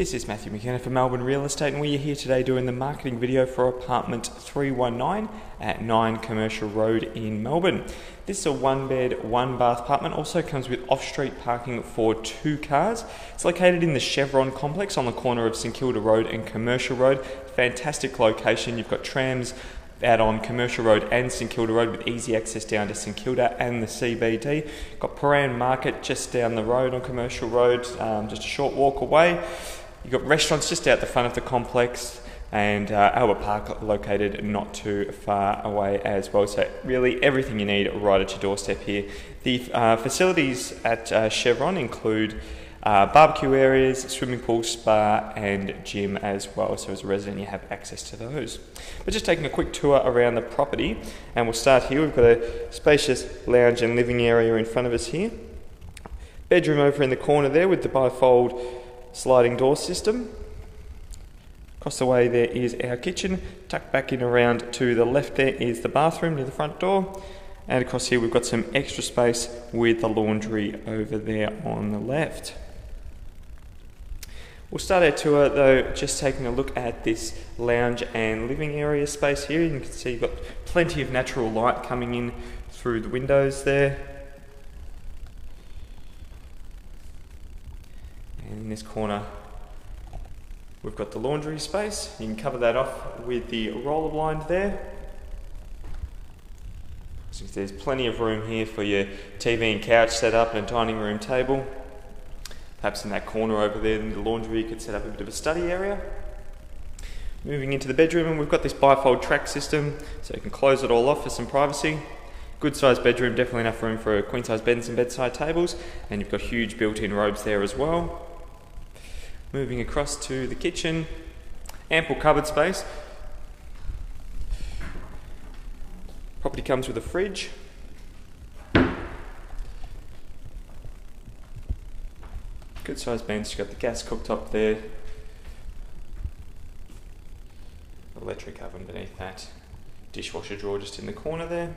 This is Matthew McKenna for Melbourne Real Estate, and we are here today doing the marketing video for apartment 319 at 9 Commercial Road in Melbourne. This is a one bed, one bath apartment, also comes with off street parking for two cars. It's located in the Chevron complex on the corner of St Kilda Road and Commercial Road. Fantastic location, you've got trams out on Commercial Road and St Kilda Road with easy access down to St Kilda and the CBD. Got Prahran Market just down the road on Commercial Road, um, just a short walk away. You've got restaurants just out the front of the complex and uh, Albert Park located not too far away as well. So really everything you need right at your doorstep here. The uh, facilities at uh, Chevron include uh, barbecue areas, swimming pool, spa, and gym as well. So as a resident, you have access to those. But just taking a quick tour around the property, and we'll start here. We've got a spacious lounge and living area in front of us here. Bedroom over in the corner there with the bifold sliding door system. Across the way there is our kitchen. Tucked back in around to the left there is the bathroom near the front door. And across here we've got some extra space with the laundry over there on the left. We'll start our tour though just taking a look at this lounge and living area space here. You can see you've got plenty of natural light coming in through the windows there. And in this corner we've got the laundry space. You can cover that off with the roller blind there. So there's plenty of room here for your TV and couch set up and a dining room table. Perhaps in that corner over there in the laundry, you could set up a bit of a study area. Moving into the bedroom, and we've got this bifold track system, so you can close it all off for some privacy. Good sized bedroom, definitely enough room for queen size beds and bedside tables, and you've got huge built in robes there as well. Moving across to the kitchen, ample cupboard space. Property comes with a fridge, Good sized bench, got the gas cooktop there. Electric oven beneath that. Dishwasher drawer just in the corner there.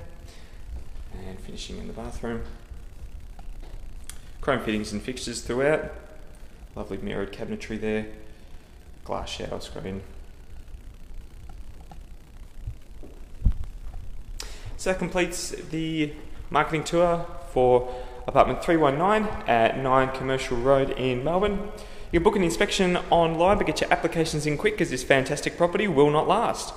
And finishing in the bathroom. Chrome fittings and fixtures throughout. Lovely mirrored cabinetry there. Glass shower screen. So that completes the marketing tour for apartment 319 at 9 Commercial Road in Melbourne. You can book an inspection online but get your applications in quick because this fantastic property will not last.